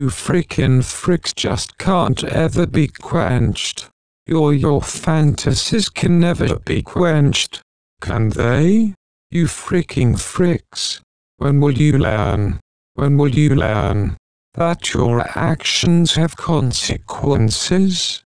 You frickin' fricks just can't ever be quenched. Your your fantasies can never be quenched. Can they? You freaking fricks. When will you learn? When will you learn that your actions have consequences?